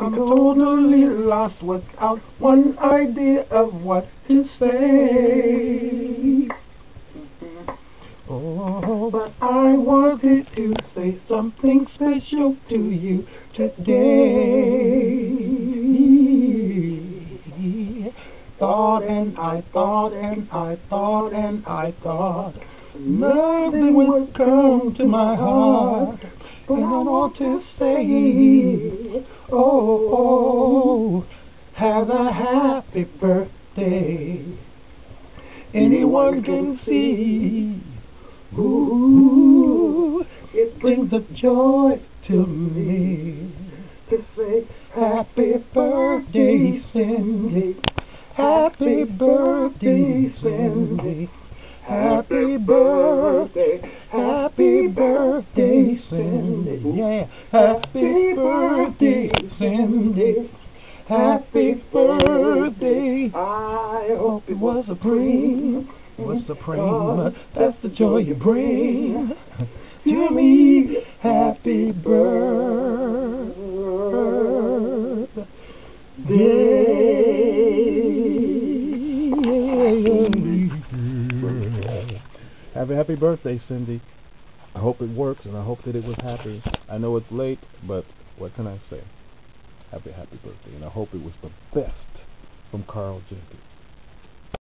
I'm totally lost without one idea of what to say. Oh, but I wanted to say something special to you today. Thought and I thought and I thought and I thought nothing would come to my heart. But I want to say, oh, oh, have a happy birthday. Anyone can see. Ooh, it brings a joy to me to say happy birthday, Cindy. Happy birthday, Cindy. Happy birthday, happy birthday, Cindy. Yeah, happy birthday, Cindy. Happy birthday. I hope it was a supreme. Was supreme. That's the joy you bring to me. Happy birthday. Happy happy birthday, Cindy. I hope it works and I hope that it was happy. I know it's late, but what can I say? Happy happy birthday and I hope it was the best from Carl Jenkins.